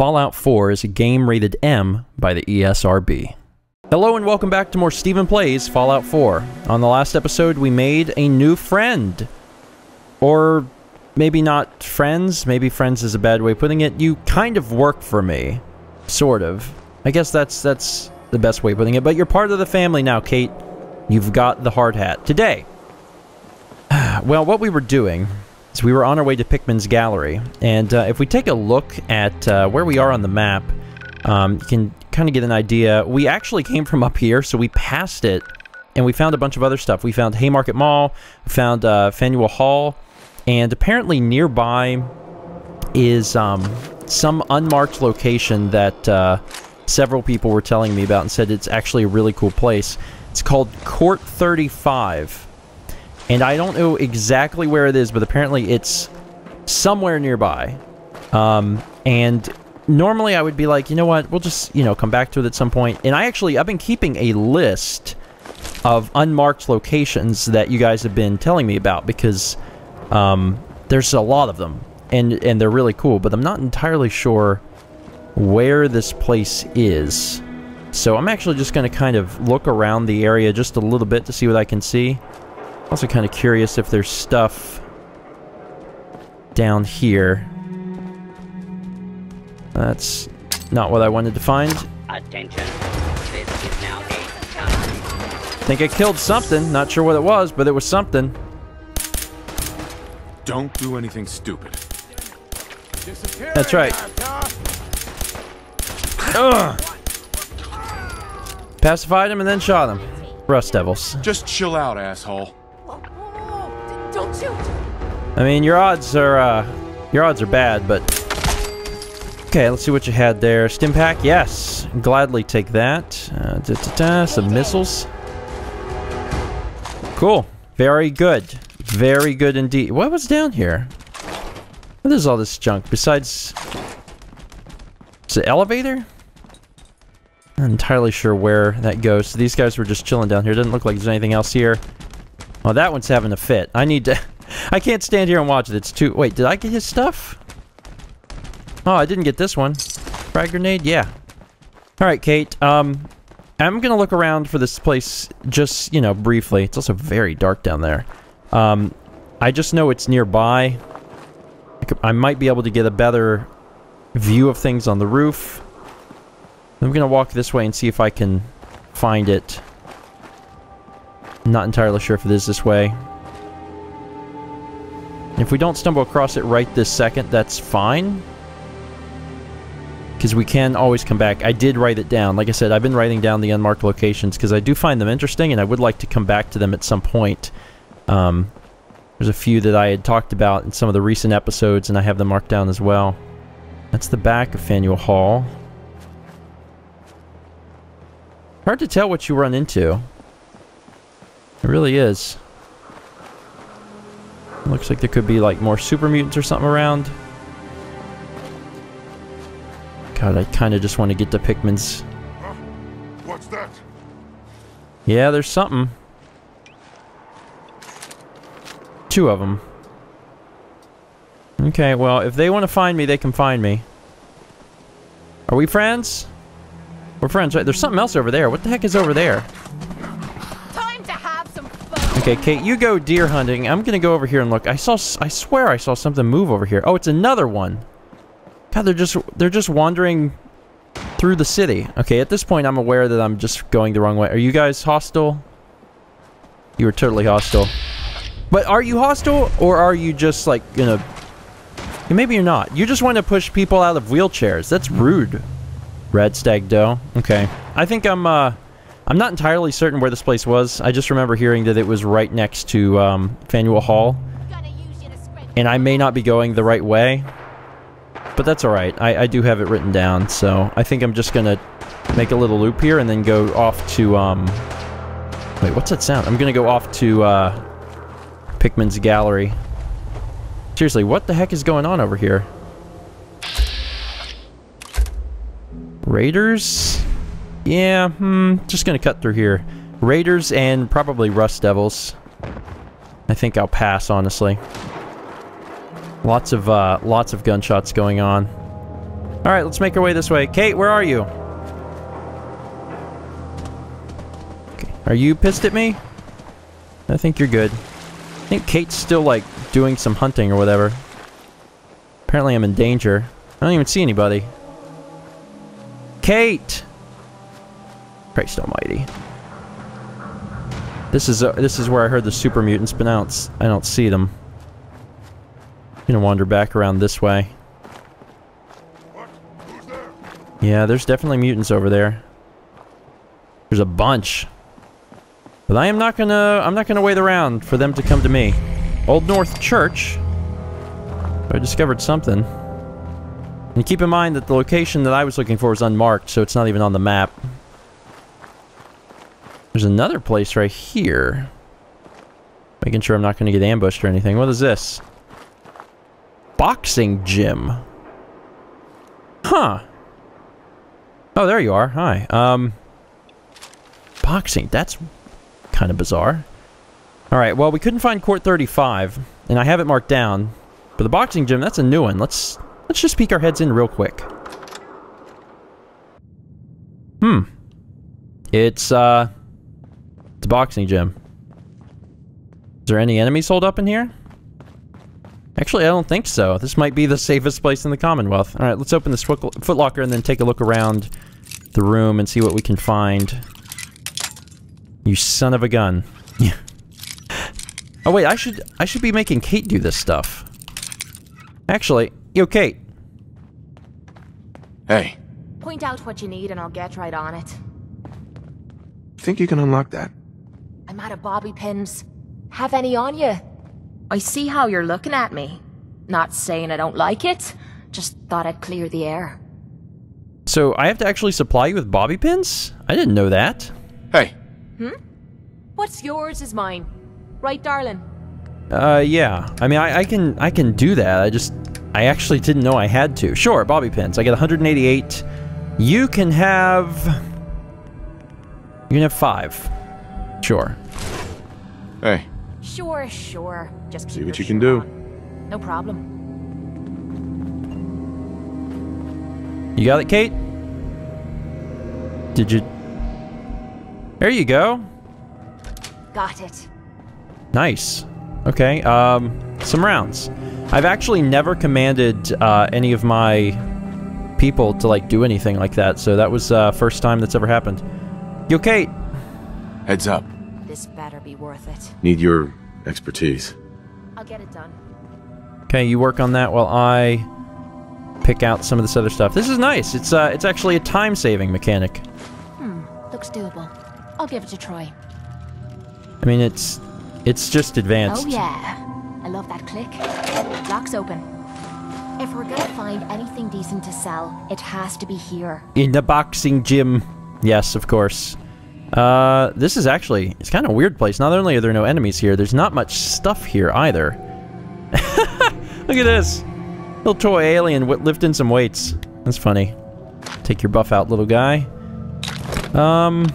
Fallout 4 is a game rated M by the ESRB. Hello and welcome back to more Stephen Plays Fallout 4. On the last episode, we made a new friend. Or maybe not friends, maybe friends is a bad way of putting it. You kind of work for me. Sort of. I guess that's that's the best way of putting it. But you're part of the family now, Cait. You've got the hard hat. Today, well, what we were doing is we were on our way to Pickman's Gallery. And uh, if we take a look at uh, where we are on the map, um, you can kind of get an idea. We actually came from up here, so we passed it, and we found a bunch of other stuff. We found Haymarket Mall, found uh, Faneuil Hall, and apparently nearby is um, some unmarked location that uh, several people were telling me about and said it's actually a really cool place. It's called Court 35. And I don't know exactly where it is, but apparently it's somewhere nearby. Um, and normally I would be like, you know what, we'll just, you know, come back to it at some point. And I actually, I've been keeping a list of unmarked locations that you guys have been telling me about because um, there's a lot of them. And, and they're really cool, but I'm not entirely sure where this place is. So I'm actually just going to kind of look around the area just a little bit to see what I can see. Also kind of curious if there's stuff down here. That's not what I wanted to find. Attention. This is now a time. Think I killed something. Not sure what it was, but it was something. Don't do anything stupid. That's right. Ugh. Pacified him and then shot him. Rust Devils. Just chill out, asshole. I mean, your odds are, uh, your odds are bad, but... Okay, let's see what you had there. Stim pack, yes. Gladly take that. Uh, da, da, da, some missiles. Cool. Very good. Very good indeed. What was down here? What is all this junk besides... Is it elevator? Not entirely sure where that goes. So these guys were just chilling down here. Doesn't look like there's anything else here. Oh, that one's having a fit. I need to... I can't stand here and watch it. It's too... Wait, did I get his stuff? Oh, I didn't get this one. Frag grenade? Yeah. Alright, Cait. Um, I'm gonna look around for this place just, you know, briefly. It's also very dark down there. Um, I just know it's nearby. I, could, I might be able to get a better view of things on the roof. I'm gonna walk this way and see if I can find it. Not entirely sure if it is this way. If we don't stumble across it right this second, that's fine. Because we can always come back. I did write it down. Like I said, I've been writing down the unmarked locations because I do find them interesting and I would like to come back to them at some point. Um, there's a few that I had talked about in some of the recent episodes and I have them marked down as well. That's the back of Faneuil Hall. Hard to tell what you run into. It really is. Looks like there could be like more super mutants or something around. God, I kind of just want to get the Pickman's. What's that? Yeah, there's something. Two of them. Okay, well, if they want to find me, they can find me. Are we friends? We're friends, right? There's something else over there. What the heck is over there? Time to have some fun! Okay, Cait, you go deer hunting. I'm gonna go over here and look. I saw, I swear I saw something move over here. Oh, it's another one. God, they're just, they're just wandering through the city. Okay, at this point, I'm aware that I'm just going the wrong way. Are you guys hostile? You are totally hostile. But are you hostile, or are you just, like, gonna... Maybe you're not. You just want to push people out of wheelchairs. That's rude. Red Stag Doe. Okay. I think I'm, uh... I'm not entirely certain where this place was. I just remember hearing that it was right next to, um, Faneuil Hall. And I may not be going the right way. But that's alright. I, I do have it written down, so I think I'm just gonna make a little loop here and then go off to, um... Wait, what's that sound? I'm gonna go off to, uh... Pickman's Gallery. Seriously, what the heck is going on over here? Raiders? Yeah, hmm, just gonna cut through here. Raiders and probably Rust Devils. I think I'll pass, honestly. Lots of, uh, lots of gunshots going on. Alright, let's make our way this way. Cait, where are you? Okay. Are you pissed at me? I think you're good. I think Cait's still, like, doing some hunting or whatever. Apparently I'm in danger. I don't even see anybody. Cait! Christ almighty. This is uh, this is where I heard the super mutants, but I don't see them. I'm gonna wander back around this way. Yeah, there's definitely mutants over there. There's a bunch. But I am not gonna I'm not gonna wait around for them to come to me. Old North Church. I discovered something. And keep in mind that the location that I was looking for is unmarked, so it's not even on the map. There's another place right here. Making sure I'm not going to get ambushed or anything. What is this? Boxing gym. Huh. Oh, there you are. Hi. Um, boxing. That's kind of bizarre. All right. Well, we couldn't find Court 35, and I have it marked down. But the boxing gym, that's a new one. Let's let's just peek our heads in real quick. Hmm. It's uh, it's a boxing gym. Is there any enemies holed up in here? Actually, I don't think so. This might be the safest place in the Commonwealth. All right, let's open this footlocker and then take a look around the room and see what we can find. You son of a gun. oh wait, I should I should be making Cait do this stuff. Actually, yo Cait. Hey, Point out what you need and I'll get right on it. Think you can unlock that? I'm out of bobby pins. Have any on you? I see how you're looking at me. Not saying I don't like it, just thought I'd clear the air. So I have to actually supply you with bobby pins? I didn't know that. hey, Hmm? What's yours is mine. Right, darling? Uh, yeah. I mean, I, I can I can do that. I just I actually didn't know I had to. Sure, bobby pins. I get 188. You can have. You can have five. Sure. Hey, Sure, sure. Just keep See what your you can do. on. No problem. You got it, Cait? Did you? There you go. Got it. Nice. Okay, um, some rounds. I've actually never commanded uh, any of my people to like do anything like that, so that was uh, first time that's ever happened. Yo, Cait. heads up. This worth it. Need your expertise. I'll get it done. Okay, you work on that while I pick out some of this other stuff. This is nice. It's uh, it's actually a time-saving mechanic. Hmm, Looks doable. I'll give it a try. I mean, it's it's just advanced. Oh yeah. I love that click. Lock's open. If we're gonna find anything decent to sell, it has to be here. In the boxing gym. Yes, of course. Uh, this is actually, it's kind of a weird place. Not only are there no enemies here, there's not much stuff here either. Look at this. Little toy alien lifting some weights. That's funny. Take your Buffout, little guy. Um,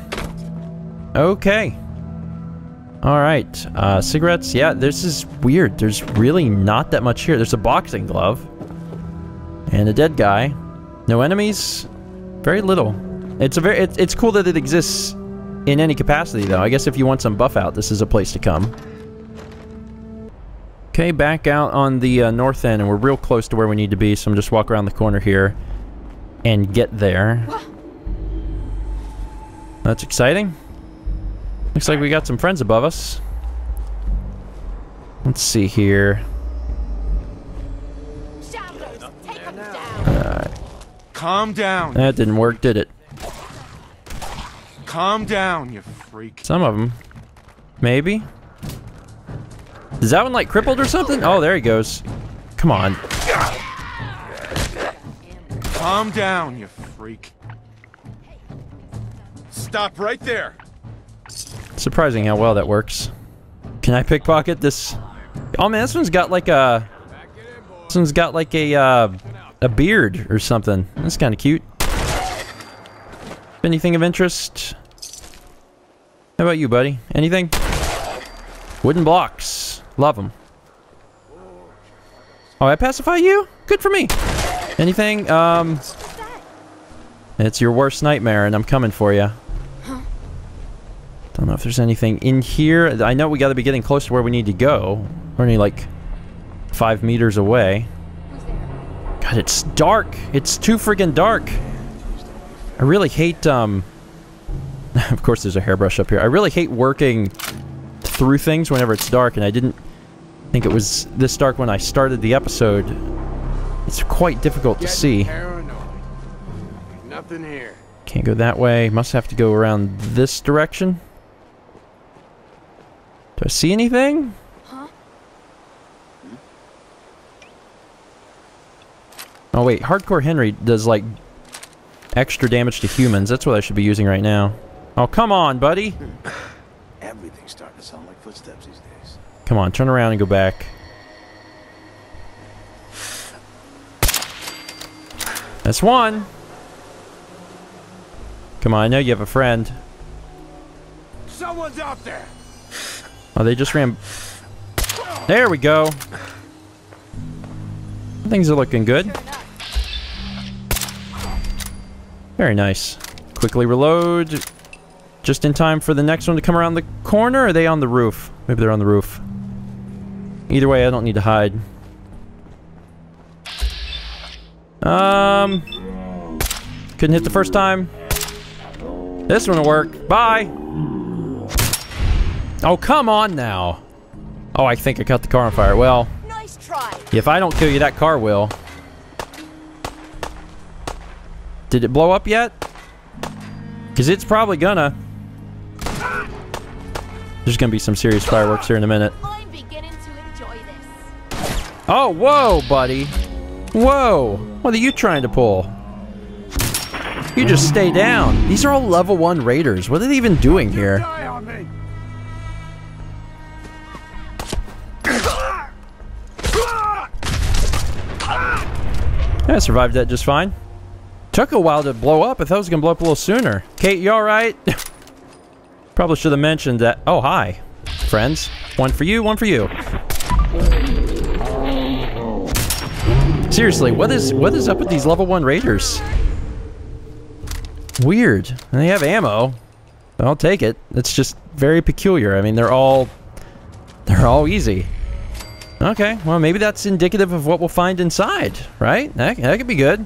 okay. Alright, uh, cigarettes. Yeah, this is weird. There's really not that much here. There's a boxing glove. And a dead guy. No enemies. Very little. It's a very. It, it's cool that it exists in any capacity, though. I guess if you want some Buffout, this is a place to come. Okay, back out on the uh, north end, and we're real close to where we need to be. So I'm just walk around the corner here and get there. That's exciting. Looks like we got some friends above us. Let's see here. Shambles, take them down. Calm down. That didn't work, did it? Calm down, you freak. Some of them. Maybe. Is that one like crippled or something? Oh, there he goes. Come on. Calm down, you freak. Stop right there. Surprising how well that works. Can I pickpocket this? Oh man, this one's got like a. This one's got like a uh, a beard or something. That's kind of cute. Anything of interest? How about you, buddy? Anything? Wooden blocks. Love them. Oh, I pacify you? Good for me. Anything? Um, It's your worst nightmare, and I'm coming for you. Don't know if there's anything in here. I know we got to be getting close to where we need to go. We're only like five meters away. God, it's dark. It's too freaking dark. I really hate, um... of course there's a hairbrush up here. I really hate working through things whenever it's dark, and I didn't think it was this dark when I started the episode. It's quite difficult to see. Nothing here. Can't go that way. Must have to go around this direction. Do I see anything? Huh? Oh wait, Hardcore Henry does like extra damage to humans. That's what I should be using right now. Oh, come on, buddy. Everything's starting to sound like footsteps these days. Come on, turn around and go back. That's one. Come on, I know you have a friend. Someone's out there. Oh, they just ran... There we go. Things are looking good. Very nice. Quickly reload. Just in time for the next one to come around the corner, or are they on the roof? Maybe they're on the roof. Either way, I don't need to hide. Um... Couldn't hit the first time. This one will work. Bye! Oh, come on now. Oh, I think I cut the car on fire. Well, Nice try. if I don't kill you, that car will. Did it blow up yet? Because it's probably gonna. There's gonna be some serious fireworks here in a minute. Oh, whoa, buddy. Whoa. What are you trying to pull? You just stay down. These are all level 1 raiders. What are they even doing here? I survived that just fine. Took a while to blow up. I thought it was going to blow up a little sooner. Cait, you alright? Probably should have mentioned that. Oh, hi. Friends. One for you, one for you. Seriously, what is what is up with these level 1 raiders? Weird. And they have ammo. I'll take it. It's just very peculiar. I mean, they're all... They're all easy. Okay, well maybe that's indicative of what we'll find inside, right? That, that could be good.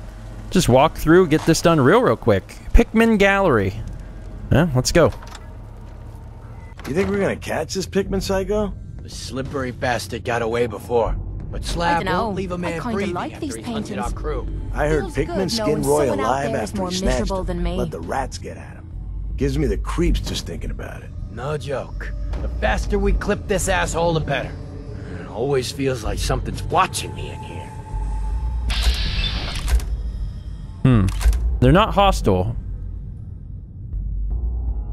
Just walk through, get this done real, real quick. Pickman Gallery. Yeah, let's go. You think we're gonna catch this Pickman psycho? The slippery bastard got away before. But Slab dunno. won't leave a I man kinda breathing like after these he hunted our paintings. crew. I heard Feels Pickman skin knowing Roy alive after more he snatched miserable him. than me. Let the rats get at him. Gives me the creeps just thinking about it. No joke. The faster we clip this asshole, the better. It always feels like something's watching me in here. Hmm. They're not hostile.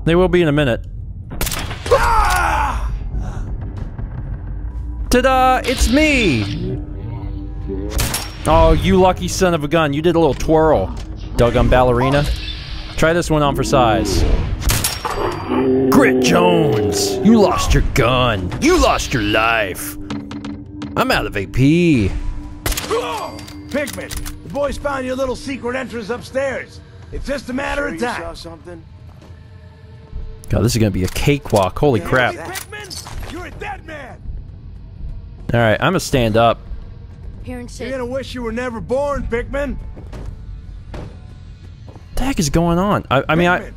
They will be in a minute. Ta-da! It's me! Oh, you lucky son of a gun. You did a little twirl. Doggone ballerina. Try this one on for size. Grit Jones! You lost your gun. You lost your life. I'm out of AP. Pickman, the boys found your little secret entrance upstairs. It's just a matter Sure of you saw time. something? God, this is gonna be a cakewalk. Holy crap. Pickman, you're a dead man. Alright, I'm gonna stand up. Hearing You're gonna wish you were never born, Pickman. What the heck is going on? I, I mean, I, you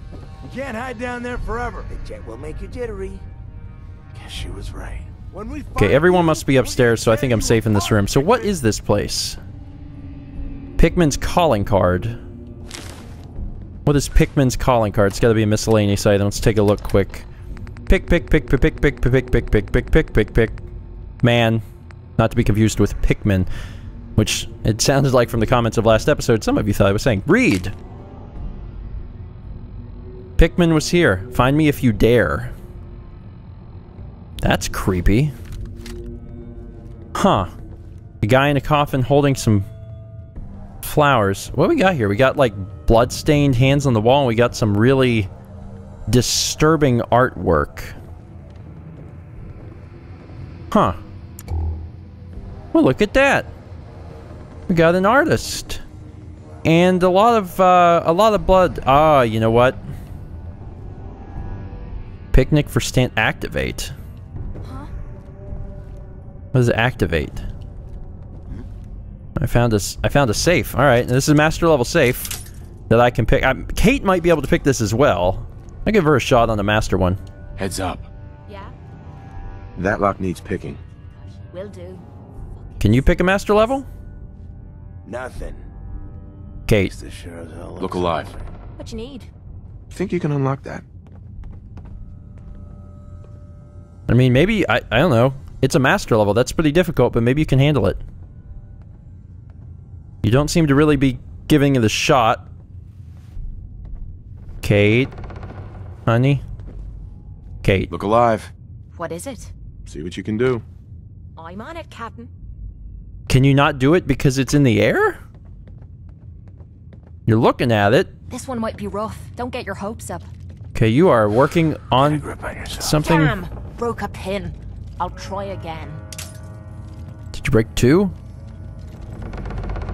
can't hide down there forever. The jet will make you jittery. Guess she was right. When we Okay, everyone must be upstairs, so I think I'm safe in this room. So what is this place? Pickman's calling card. What is Pickman's calling card? It's gotta be a miscellaneous item. Let's take a look quick. Pick, pick, pick, pick, pick, pick, pick, pick, pick, pick, pick, pick, pick. Man. Not to be confused with Pikmin. Which, it sounded like from the comments of last episode, some of you thought I was saying, read! Pickman was here. Find me if you dare. That's creepy. Huh. A guy in a coffin holding some flowers. What we got here? We got like blood-stained hands on the wall and we got some really disturbing artwork. Huh. Well, look at that. We got an artist. And a lot of, uh, a lot of blood. Ah, you know what? Picnic for stand activate. What does it activate? I found a, s- I found a safe. All right, this is a master level safe that I can pick. I, Kate might be able to pick this as well. I'll give her a shot on the master one. Heads up. Yeah? That lock needs picking. Will do. Can you pick a master level? Nothing. Cait. Sure Look alive. like- What you need? Think you can unlock that? I mean, maybe, I, I don't know. It's a master level. That's pretty difficult, but maybe you can handle it. You don't seem to really be giving it a shot. Cait? Honey? Cait. Look alive. What is it? See what you can do. I'm on it, Captain. Can you not do it because it's in the air? You're looking at it. This one might be rough. Don't get your hopes up. Okay, you are working on on something. Damn! Broke a pin. I'll try again. Did you break two?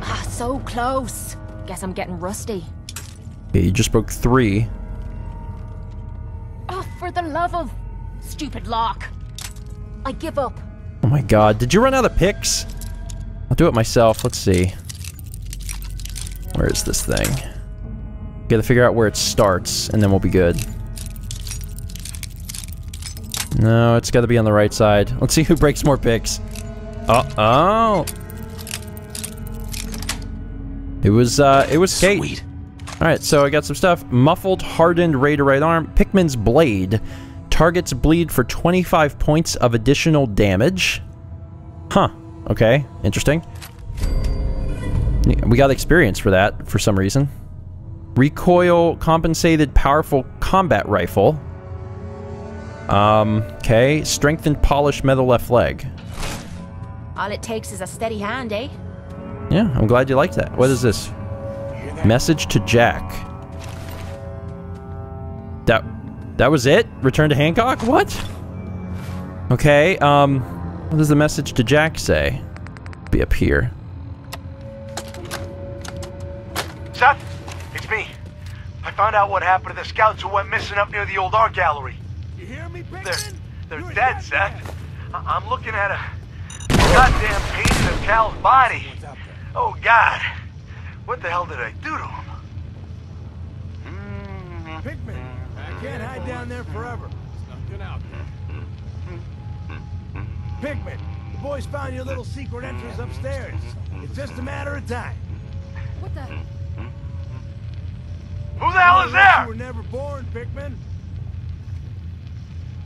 Ah, so close. Guess I'm getting rusty. Yeah, you just broke three. Oh, for the love of... Stupid lock. I give up. Oh my god, did you run out of picks? I'll do it myself. Let's see. Where is this thing? Gotta figure out where it starts, and then we'll be good. No, it's gotta be on the right side. Let's see who breaks more picks. Oh, oh! It was, uh, it was Cait. Sweet. Alright, so I got some stuff. Muffled, hardened raider right arm. Pickman's Blade. Targets bleed for 25 points of additional damage. Huh. Okay, interesting. We got experience for that, for some reason. Recoil compensated powerful combat rifle. Um, okay. Strengthened polished metal left leg. All it takes is a steady hand, eh? Yeah, I'm glad you liked that. What is this? Message to Jack. That that was it? Return to Hancock? What? Okay, um what does the message to Jack say? Be up here. Seth, it's me. I found out what happened to the scouts who went missing up near the old art gallery. You hear me, They're, they're dead, dead Seth. I- I'm looking at a goddamn painting of Cal's body. What's up there? Oh, God. What the hell did I do to him? Pickman, I can't hide down there forever. There's nothing out there. Pickman, the boys found your little secret entrance upstairs. It's just a matter of time. What the... Who the hell is there? You were never born, Pickman.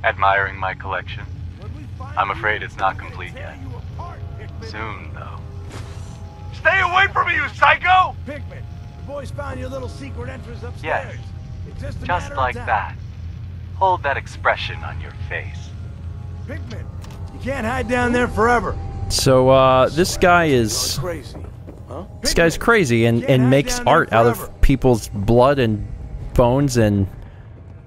Admiring my collection. When we find I'm afraid it's not complete yet. you apart, Pickman. Soon, though. Stay away from me, you psycho! Pickman, the boys found your little secret entrance upstairs. Yes. It's just a Just matter like of time. that. Hold that expression on your face. Pickman, you can't hide down there forever. So uh this guy is Crazy. Huh? this guy's crazy and and makes art out of people's blood and bones and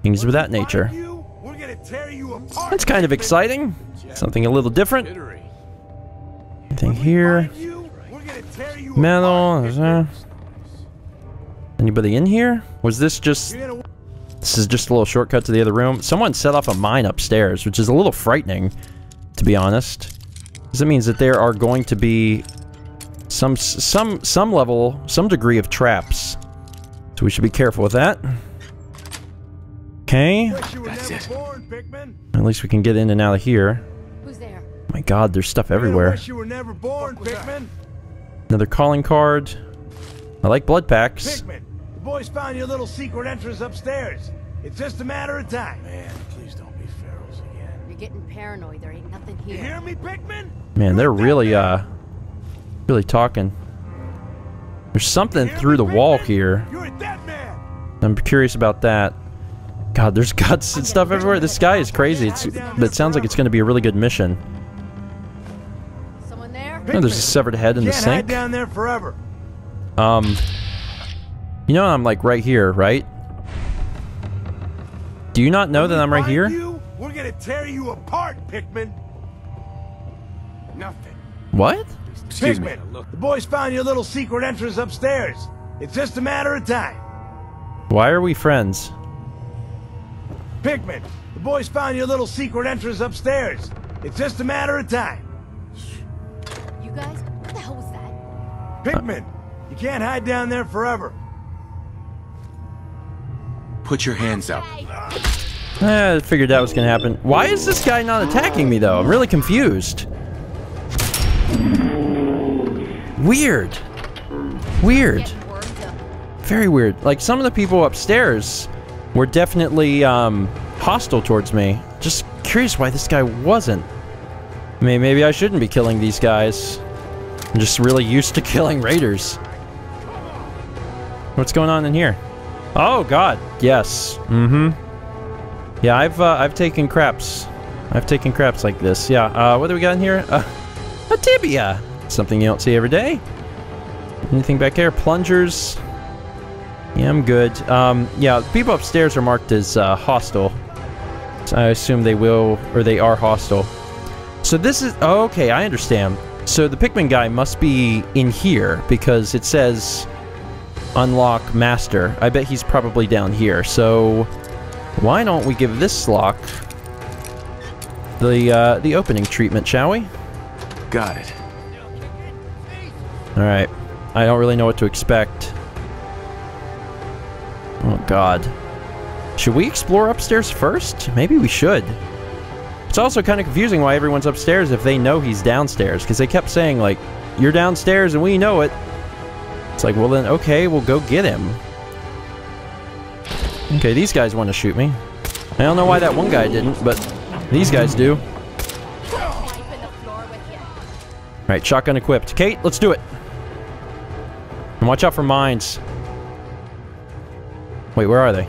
things of that nature. find you, we're gonna tear you apart. That's kind of exciting. Something a little different. Anything here? find you, we're gonna tear you Metal, apart, is there? Anybody in here? Was this just This is just a little shortcut to the other room. Someone set off a mine upstairs, which is a little frightening, to be honest. Because it means that there are going to be some some some level, some degree of traps. So we should be careful with that. Okay. wish you were That's it. born, At least we can get in and out of here. Who's there? Oh my god, there's stuff everywhere. You were never born, Another calling card. I like blood packs. Pickman, the boys found your little secret entrance upstairs. It's just a matter of time. Man, please don't getting paranoid. There ain't nothing You hear me, Pickman? Man, they're You're a dead really uh really talking. There's something through me, the wall Pickman? here. You're a dead man. I'm curious about that. God, there's guts and stuff everywhere. This guy is crazy. It's, it sounds like it's going to be a really good mission. Someone there? Oh, there's a severed head in the Can't hide sink. down there forever. Um, you know I'm like right here, right? Do you not know that I'm right find here? You, we're gonna tear you apart, Pickman. Nothing. What? Excuse me. Pickman, the boys found your little secret entrance upstairs. It's just a matter of time. Why are we friends? Pickman, the boys found your little secret entrance upstairs. It's just a matter of time. You guys? What the hell was that? Pickman, you can't hide down there forever. Put your hands up. Eh, I figured that was gonna happen. Why is this guy not attacking me though? I'm really confused. Weird. Weird. Very weird. Like some of the people upstairs were definitely um, hostile towards me. Just curious why this guy wasn't. I mean, maybe I shouldn't be killing these guys. I'm just really used to killing raiders. What's going on in here? Oh God, yes. Mm-hmm. Yeah, I've uh, I've taken craps. I've taken craps like this. Yeah. Uh, what do we got in here? Uh, a tibia. Something you don't see every day. Anything back here? Plungers. Yeah, I'm good. Um, yeah, people upstairs are marked as uh, hostile. So I assume they will, or they are hostile. So this is okay. I understand. So the Pickman guy must be in here because it says unlock master. I bet he's probably down here. So why don't we give this lock the uh, the opening treatment, shall we? Got it. All right. I don't really know what to expect. Oh God. Should we explore upstairs first? Maybe we should. It's also kind of confusing why everyone's upstairs if they know he's downstairs, because they kept saying, like, you're downstairs and we know it. It's like, well then, okay, we'll go get him. Okay, these guys want to shoot me. I don't know why that one guy didn't, but these guys do. Alright, shotgun equipped. Cait, let's do it. And watch out for mines. Wait, where are they?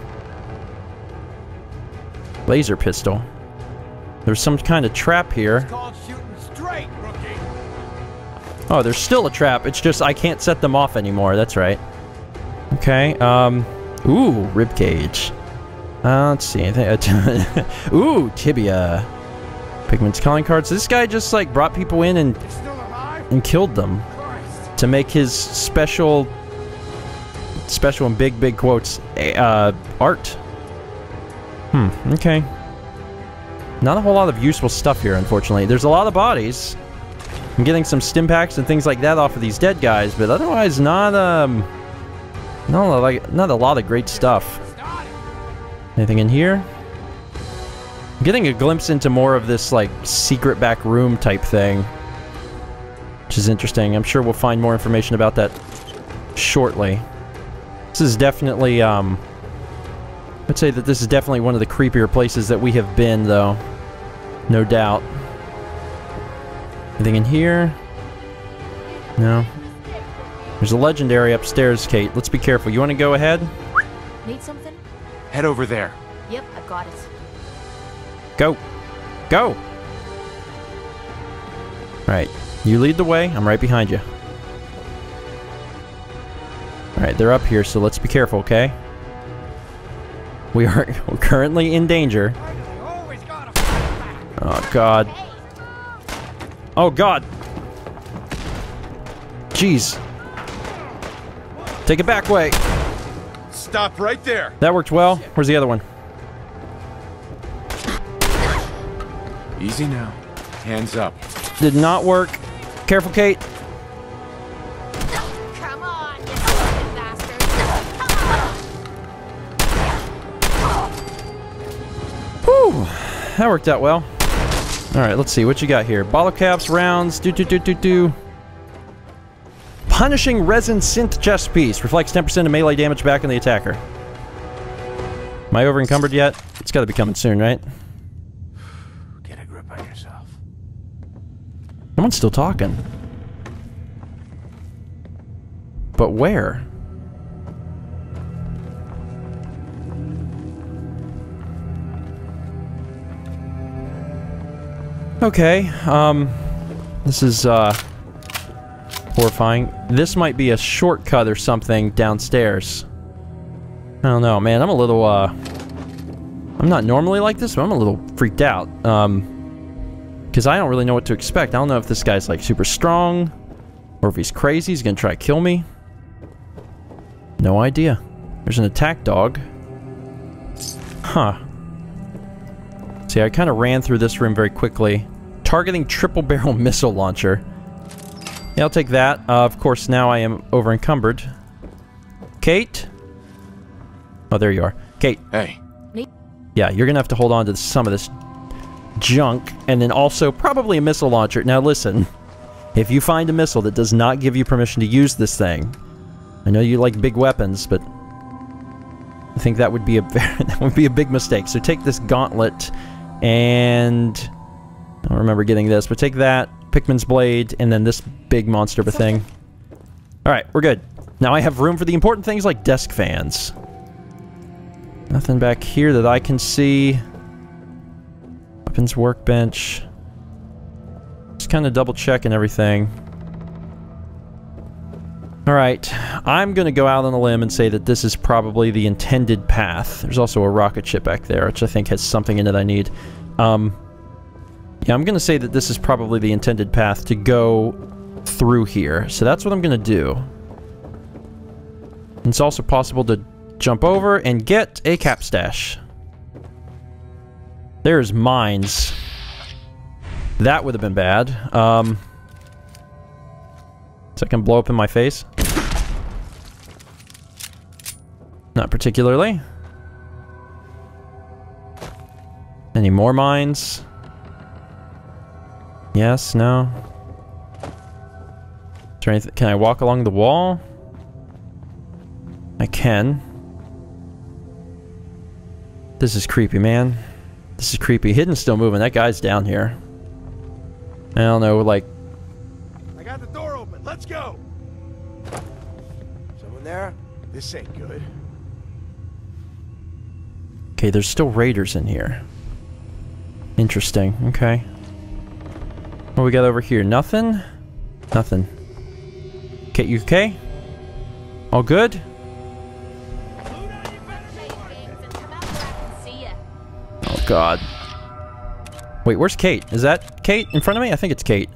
Laser pistol. There's some kind of trap here. Oh, there's still a trap. It's just I can't set them off anymore. That's right. Okay. Um. Ooh, rib cage. Uh, let's see. I think- Ooh, tibia. Pickman's calling cards. This guy just like brought people in and and killed them to make his special, special in big big quotes, uh, art. Hmm. Okay. Not a whole lot of useful stuff here, unfortunately. There's a lot of bodies. I'm getting some stim packs and things like that off of these dead guys, but otherwise not um, not like not a lot of great stuff. Anything in here? I'm getting a glimpse into more of this like secret back room type thing, which is interesting. I'm sure we'll find more information about that shortly. This is definitely um, I'd say that this is definitely one of the creepier places that we have been, though. No doubt. Anything in here? No. There's a legendary upstairs, Cait. Let's be careful. You want to go ahead? Need something? Head over there. Yep, I've got it. Go. Go! Alright. You lead the way. I'm right behind you. Alright, they're up here, so let's be careful, okay? We are we're currently in danger. Oh, God. Oh, God. Jeez. Take it back way. Stop right there. That worked well. Where's the other one? Easy now. Hands up. Did not work. Careful, Cait. Come on, you fucking bastard. Whew. That worked out well. Alright, let's see. What you got here? Bottle caps, rounds, do do do do do. Punishing resin synth chest piece. Reflects 10% of melee damage back on the attacker. Am I over encumbered yet? It's gotta be coming soon, right? Get a grip on yourself. Someone's still talking. But where? Okay, um, this is, uh, horrifying. This might be a shortcut or something downstairs. I don't know, man, I'm a little, uh, I'm not normally like this, but I'm a little freaked out. Um, because I don't really know what to expect. I don't know if this guy's like super strong or if he's crazy. He's gonna try to kill me. No idea. There's an attack dog. Huh. See, I kind of ran through this room very quickly. Targeting triple barrel missile launcher. Yeah, I'll take that. Uh, of course, now I am over encumbered. Cait? Oh, there you are. Cait. Hey. Yeah, you're gonna have to hold on to some of this junk, and then also probably a missile launcher. Now listen, if you find a missile that does not give you permission to use this thing, I know you like big weapons, but I think that would be a that would be a big mistake. So take this gauntlet, and I don't remember getting this, but take that Pickman's blade, and then this big monster of a thing. All right, we're good. Now I have room for the important things like desk fans. Nothing back here that I can see. Weapons workbench. Just kind of double checking everything. Alright, I'm to go out on a limb and say that this is probably the intended path. There's also a rocket ship back there, which I think has something in it I need. Um, yeah, I'm going to say that this is probably the intended path to go through here. So that's what I'm going to do. It's also possible to jump over and get a cap stash. There's mines. That would have been bad. Um, so I can blow up in my face. Not particularly. Any more mines? Yes, no. Is there anything? Can I walk along the wall? I can. This is creepy, man. This is creepy. Hidden's still moving. That guy's down here. I don't know, like... I got the door open. Let's go. Someone there? This ain't good. Okay, there's still raiders in here. Interesting. Okay. What we got over here? Nothing? Nothing. Okay, you okay? All good? Oh god. Wait, where's Cait? Is that Cait in front of me? I think it's Cait.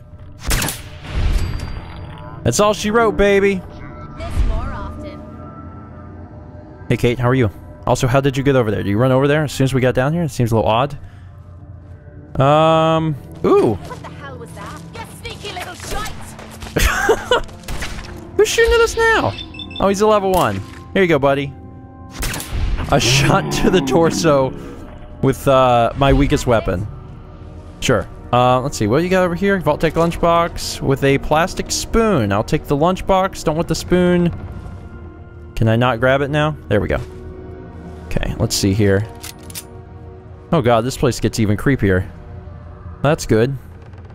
That's all she wrote, baby. Hey, Cait, how are you? Also, how did you get over there? Did you run over there as soon as we got down here? It seems a little odd. Um, ooh. Who's shooting at us now? Oh, he's a level one. Here you go, buddy. A shot to the torso with uh, my weakest weapon. Sure. Uh, let's see. What you got over here? Vault-Tec lunchbox with a plastic spoon. I'll take the lunchbox. Don't want the spoon. Can I not grab it now? There we go. Okay, let's see here. Oh god, this place gets even creepier. That's good.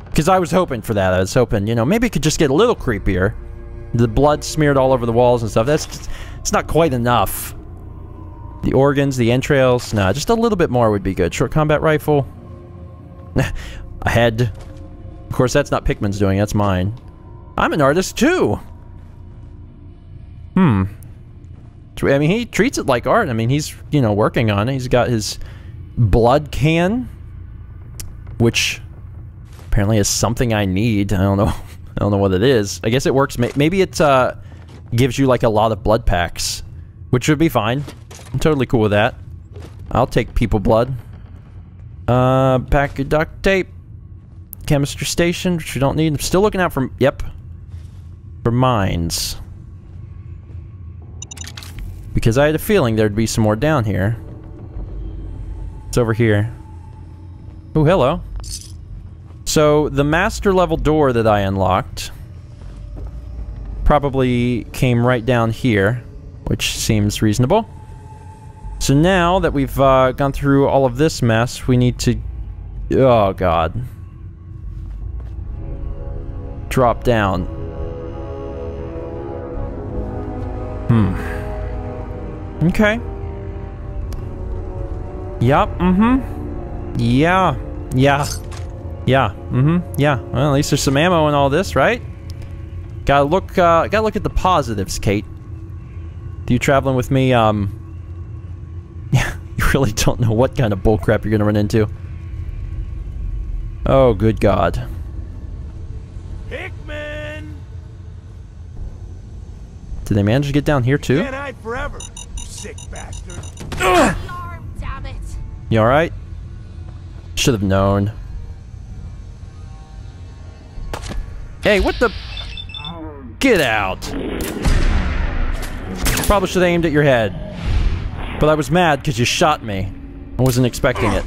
Because I was hoping for that. I was hoping, you know, maybe it could just get a little creepier. The blood smeared all over the walls and stuff. That's just, it's not quite enough. The organs, the entrails. Nah, just a little bit more would be good. Short combat rifle. a head. Of course, that's not Pickman's doing. That's mine. I'm an artist, too. Hmm. I mean, he treats it like art. I mean, he's, you know, working on it. He's got his blood can, which apparently is something I need. I don't know. I don't know what it is. I guess it works. Maybe it uh, gives you like a lot of blood packs, which would be fine. I'm totally cool with that. I'll take people blood. Uh, pack of duct tape. Chemistry station, which we don't need. I'm still looking out for, yep, for mines. Because I had a feeling there'd be some more down here. It's over here. Oh, hello. So, the master level door that I unlocked probably came right down here, which seems reasonable. So now that we've uh, gone through all of this mess, we need to... Oh, God. Drop down. Hmm. Okay. Yup, mm-hmm. Yeah. Yeah. Yeah. Mm-hmm. Yeah. Well, at least there's some ammo in all this, right? Gotta look, uh, gotta look at the positives, Cait. Do you traveling with me, um... Yeah, you really don't know what kind of bullcrap you're gonna run into. Oh, good God. Pickman! Did they manage to get down here, too? Can't hide sick bastard. Alarm, damn it! You alright? Should have known. Hey, what the? Get out! Probably should have aimed at your head. But I was mad because you shot me. I wasn't expecting it.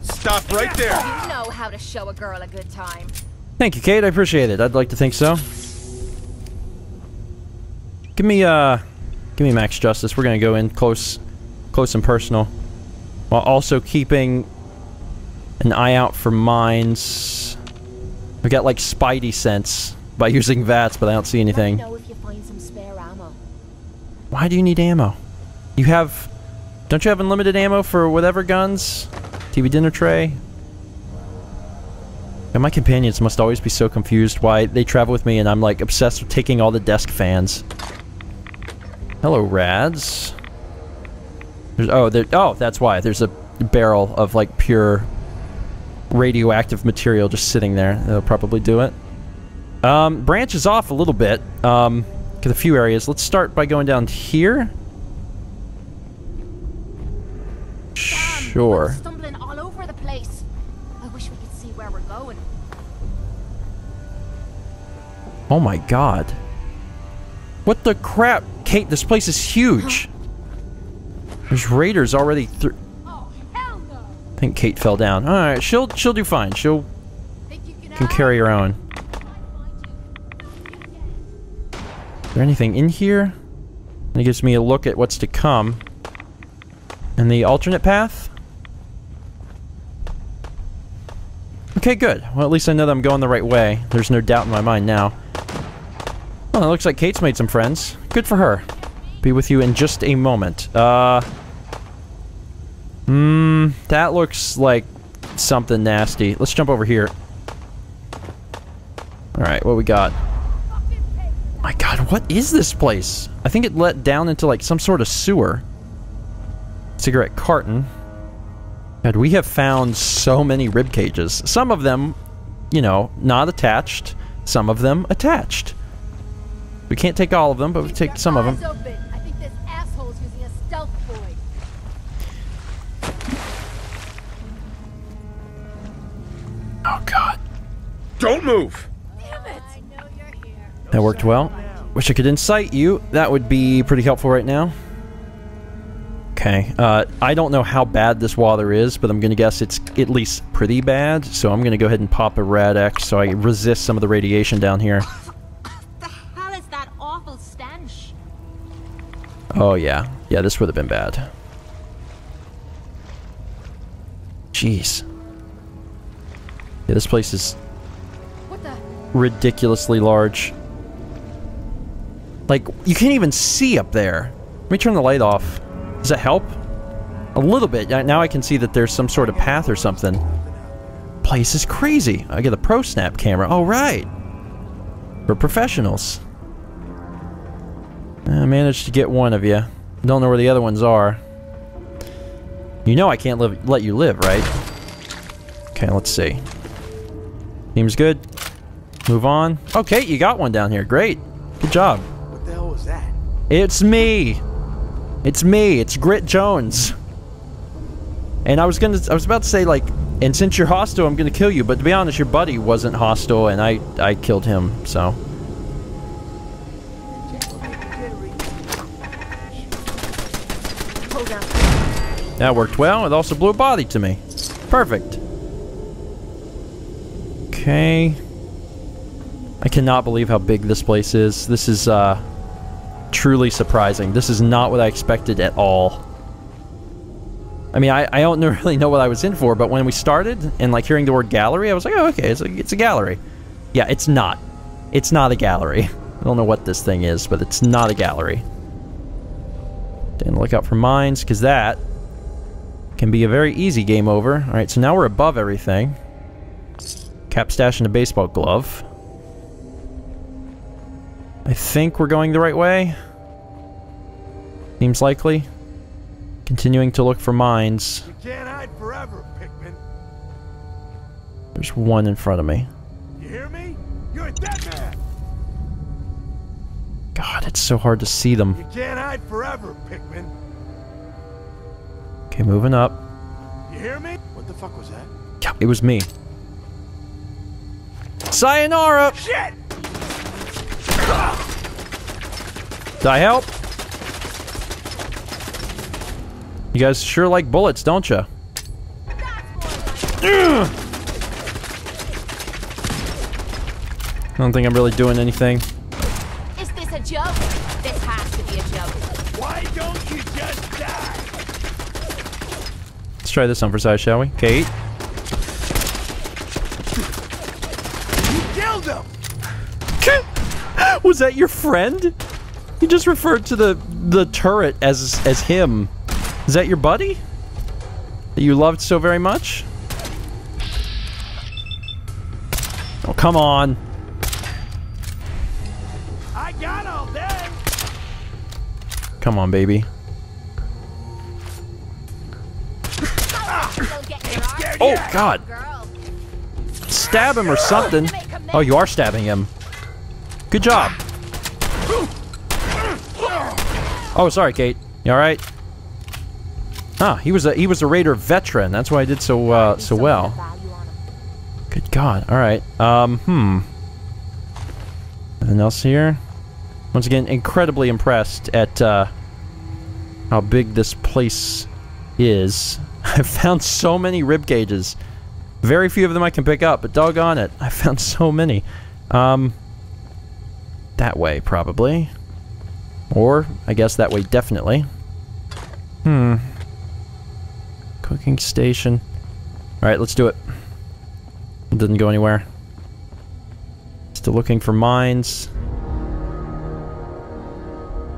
Stop right there! You know how to show a girl a good time. Thank you, Cait. I appreciate it. I'd like to think so. Give me, uh, give me max justice. We're gonna go in close, close and personal, while also keeping an eye out for mines. We got like Spidey sense by using VATS, but I don't see anything. know if you find some spare ammo. Why do you need ammo? You have, don't you have unlimited ammo for whatever guns? TV dinner tray. And my companions must always be so confused why they travel with me and I'm like obsessed with taking all the desk fans. Hello, Rads. There's, oh, there, oh, that's why. There's a barrel of like pure radioactive material just sitting there. That'll probably do it. Um, branches off a little bit. Um, a few areas. Let's start by going down here. Sure. Stumbling all over the place. I wish we could see where we're going. Oh my god. What the crap? Cait, this place is huge. There's raiders already through. I think Cait fell down. Alright, she'll she'll do fine. She'll can, carry her own. Is there anything in here? It gives me a look at what's to come. And the alternate path? Okay, good. Well, at least I know that I'm going the right way. There's no doubt in my mind now. Well, it looks like Cait's made some friends. Good for her. Be with you in just a moment. Uh... Hmm, that looks like something nasty. Let's jump over here. Alright, what we got? My god, what is this place? I think it let down into like some sort of sewer. Cigarette carton. God, we have found so many rib cages. Some of them, you know, not attached. Some of them attached. We can't take all of them, but we take some of them. Don't move! Damn it! I know you're here. That worked well. Wish I could incite you. That would be pretty helpful right now. Okay. Uh, I don't know how bad this water is, but I'm going to guess it's at least pretty bad. So I'm going to go ahead and pop a Rad-X so I resist some of the radiation down here. The hell is that awful stench? Oh, yeah. Yeah, this would have been bad. Jeez. Yeah, this place is What the? Ridiculously large. Like, you can't even see up there. Let me turn the light off. Does that help? A little bit. Now I can see that there's some sort of path or something. Place is crazy. I get a Pro Snap camera. All right. We're professionals. I managed to get one of you. Don't know where the other ones are. You know I can't live, let you live, right? Okay, let's see. Seems good. Move on. Okay, you got one down here. Great. Good job. What the hell was that? It's me. It's me. It's Grit Jones. And I was gonna, I was about to say like, and since you're hostile, I'm gonna kill you. But to be honest, your buddy wasn't hostile, and I, I killed him. So. That worked well. It also blew a body to me. Perfect. Okay. I cannot believe how big this place is. This is, uh, truly surprising. This is not what I expected at all. I mean, I, I don't really know what I was in for, but when we started and, like, hearing the word gallery, I was like, oh, okay, it's a, it's a gallery. Yeah, it's not. It's not a gallery. I don't know what this thing is, but it's not a gallery. And look out for mines, because that can be a very easy game over. Alright, so now we're above everything. Cap stash and a baseball glove. I think we're going the right way. Seems likely. Continuing to look for mines. You can't hide forever, Pickman. There's one in front of me. You hear me? You're a dead man. God, it's so hard to see them. You can't hide forever, Pickman. Okay, moving up. You hear me? What the fuck was that? Yeah, it was me. Sayonara! Shit! Did I help? You guys sure like bullets, don't you? I don't think I'm really doing anything. Is this a joke? This has to be a joke. Why don't you just die? Let's try this on for size, shall we? Cait? You killed him! Was that your friend? You just referred to the the turret as as him. Is that your buddy? That you loved so very much? Oh, come on. I got all day! Come on, baby. Don't get your arm, Oh, God. Stab him or something. Oh, you are stabbing him. Good job. Oh, sorry, Cait. You all right? Ah, he was a he was a raider veteran. That's why I did so uh, so well. Value on 'em. Good God. All right. Um. Hmm. Anything else here? Once again, incredibly impressed at uh, how big this place is. I found so many rib cages. Very few of them I can pick up, but doggone it, I found so many. Um. That way, probably. Or, I guess that way, definitely. Hmm. Cooking station. Alright, let's do it. It didn't go anywhere. Still looking for mines.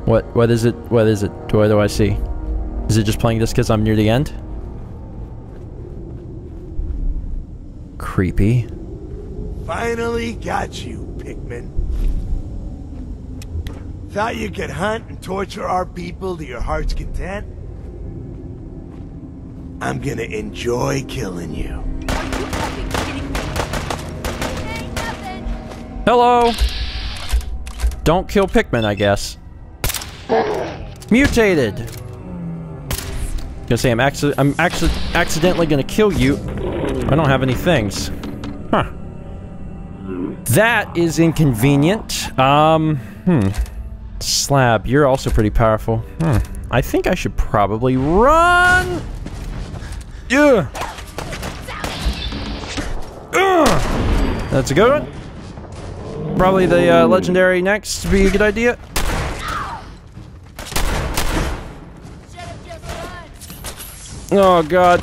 What? What is it? What is it? What do I see? Is it just playing this because I'm near the end? Creepy. Finally got you, Pickman. Thought you could hunt and torture our people to your heart's content? I'm gonna enjoy killing you. Hello. Don't kill Pickman, I guess. Mutated. Gonna say I'm actually I'm actually accidentally gonna kill you. I don't have any things. Huh. That is inconvenient. Um, hmm. Slab, you're also pretty powerful. Hmm. I think I should probably run. Yeah. That's a good one. Probably the uh, legendary next would be a good idea. Oh god.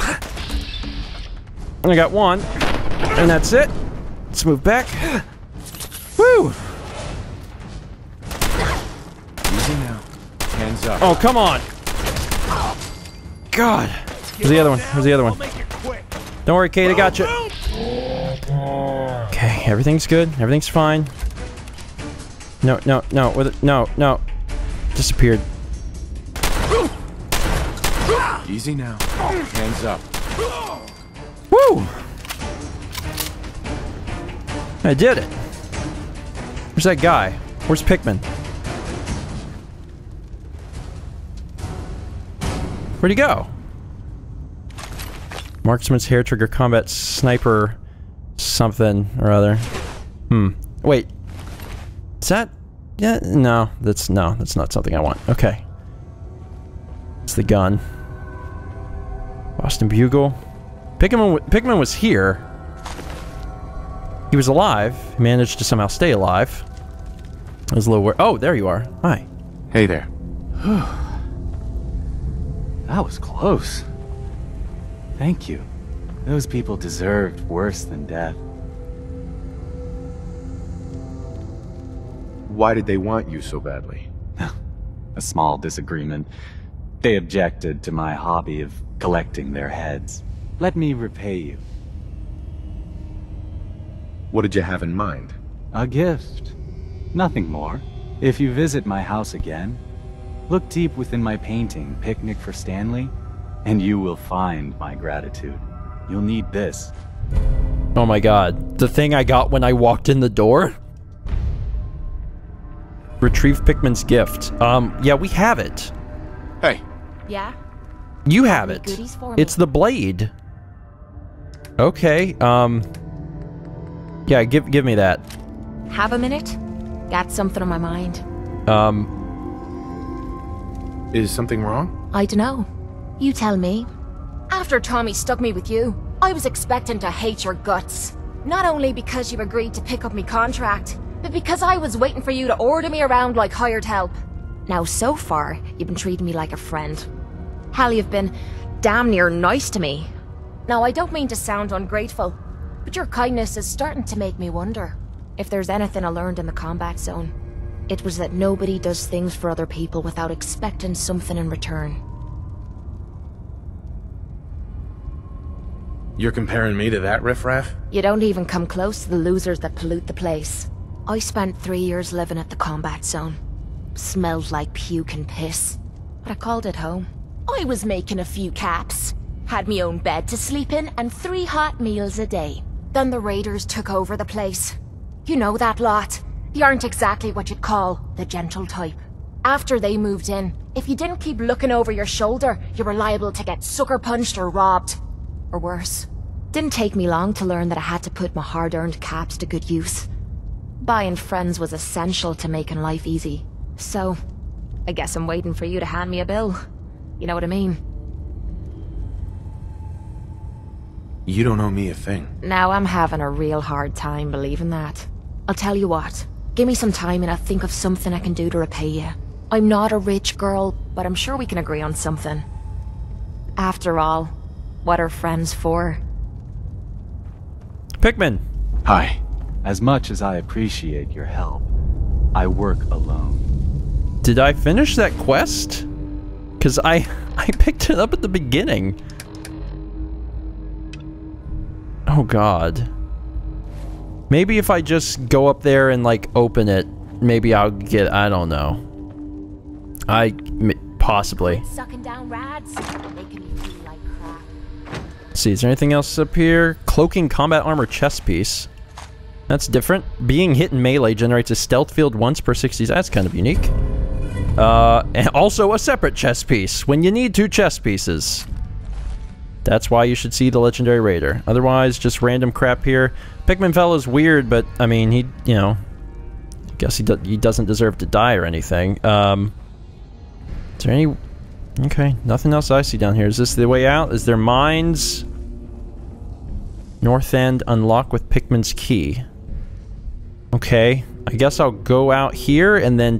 I got one. And that's it. Let's move back. Woo! Oh, come on. God. Where's the other one? Where's the other one? make it quick. Don't worry, Cait, I got you. Okay, everything's good. Everything's fine. No, no, no, with it, no, no. Disappeared. Easy now. Hands up. Woo! I did it. Where's that guy? Where's Pickman? Where'd he go? Marksman's hair trigger combat sniper something or other. Hmm. Wait. Is that? Yeah. No. That's no. That's not something I want. Okay. It's the gun. Boston Bugle. Pickman, Pickman was here. He was alive. He managed to somehow stay alive. I was a little wor- Oh, there you are. Hi. Hey there. That was close. Thank you. Those people deserved worse than death. Why did they want you so badly? A small disagreement. They objected to my hobby of collecting their heads. Let me repay you. What did you have in mind? A gift. Nothing more. If you visit my house again, look deep within my painting, Picnic for Stanley, and you will find my gratitude. You'll need this. Oh my god. The thing I got when I walked in the door? Retrieve Pickman's gift. Um, yeah, we have it. Hey, Yeah? You have it. goodies for me? It's the blade. Okay, um... Yeah, give give me that. Have a minute? Got something on my mind. Um, is something wrong? I dunno. You tell me. After Tommy stuck me with you, I was expecting to hate your guts. Not only because you agreed to pick up me contract, but because I was waiting for you to order me around like hired help. Now, so far, you've been treating me like a friend. Hell, you've been damn near nice to me. Now, I don't mean to sound ungrateful, but your kindness is starting to make me wonder if there's anything I learned in the combat zone. It was that nobody does things for other people without expecting something in return. You're comparing me to that riffraff? You don't even come close to the losers that pollute the place. I spent three years living at the combat zone. Smelled like puke and piss. But I called it home. I was making a few caps. Had me own bed to sleep in and three hot meals a day. Then the raiders took over the place. You know that lot. They aren't exactly what you'd call the gentle type. After they moved in, if you didn't keep looking over your shoulder, you were liable to get sucker punched or robbed. Or worse. Didn't take me long to learn that I had to put my hard-earned caps to good use. Buying friends was essential to making life easy. So, I guess I'm waiting for you to hand me a bill. You know what I mean? You don't owe me a thing. Now I'm having a real hard time believing that. I'll tell you what. Give me some time and I'll think of something I can do to repay you. I'm not a rich girl, but I'm sure we can agree on something. After all, what are friends for? Pickman. Hi. As much as I appreciate your help, I work alone. Did I finish that quest? Because I, I picked it up at the beginning. Oh god. Maybe if I just go up there and like open it, maybe I'll get, I don't know. I, possibly. Sucking down rads, making me feel like crap. Let's see, is there anything else up here? Cloaking combat armor chest piece. That's different. Being hit in melee generates a stealth field once per 60s. That's kind of unique. Uh, and also a separate chest piece when you need two chest pieces. That's why you should see the Legendary Raider. Otherwise, just random crap here. Pickman fella's weird, but, I mean, he, you know... I guess he, do he doesn't deserve to die or anything. Um... Is there any... Okay, nothing else I see down here. Is this the way out? Is there mines? North end unlock with Pickman's key. Okay, I guess I'll go out here and then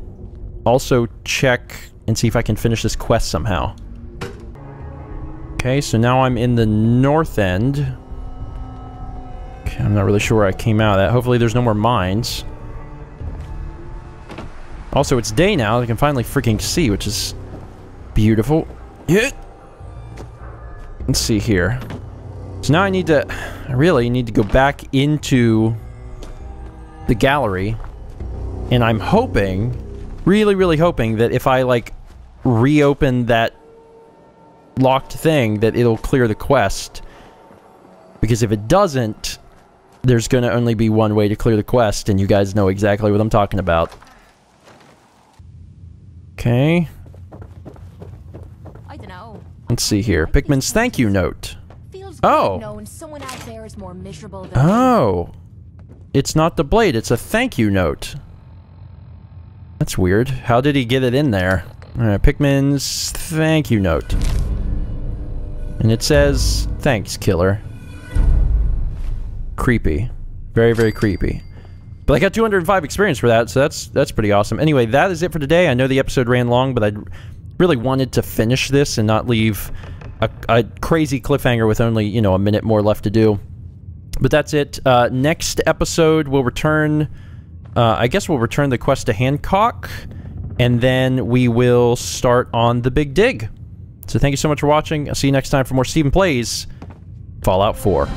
also check and see if I can finish this quest somehow. Okay, so now I'm in the north end. Okay, I'm not really sure where I came out of that. Hopefully there's no more mines. Also, it's day now. I can finally freaking see, which is beautiful. Hit! Let's see here. So now I need to... I really need to go back into the gallery. And I'm hoping, really, really hoping that if I, like, reopen that locked thing, that it'll clear the quest. Because if it doesn't, there's going to only be one way to clear the quest, and you guys know exactly what I'm talking about. Okay. I dunno. Let's see here. Pickman's thank you note. Oh. someone out there is more miserable than Oh. It's not the blade, it's a thank you note. That's weird. How did he get it in there? Alright, Pickman's thank you note. And it says, thanks, killer. Creepy. Very, very creepy. But I got 205 experience for that, so that's that's pretty awesome. Anyway, that is it for today. I know the episode ran long, but I really wanted to finish this and not leave a, a crazy cliffhanger with only, you know, a minute more left to do. But that's it. Uh, next episode, we'll return. Uh, I guess we'll return the quest to Hancock, and then we will start on the Big Dig. So thank you so much for watching. I'll see you next time for more Stephen Plays Fallout 4.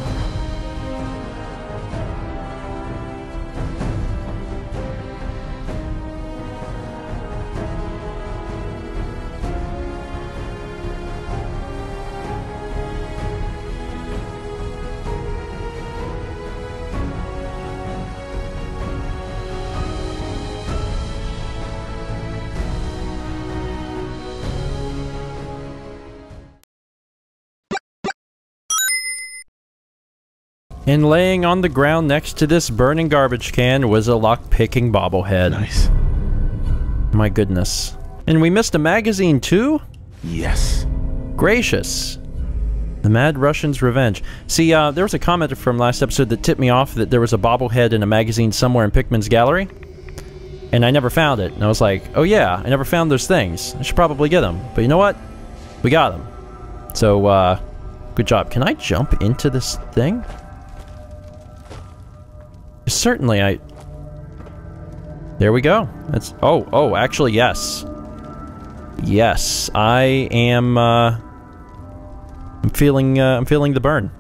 And laying on the ground next to this burning garbage can was a lock-picking bobblehead. Nice. My goodness. And we missed a magazine too? Yes. Gracious. The Mad Russian's Revenge. See, uh, there was a commenter from last episode that tipped me off that there was a bobblehead in a magazine somewhere in Pickman's gallery. And I never found it. And I was like, oh yeah, I never found those things. I should probably get them. But you know what? We got them. So, uh, good job. Can I jump into this thing? Certainly, I... There we go. That's... Oh, oh, actually, yes. Yes, I am, uh... I'm feeling, uh, I'm feeling the burn.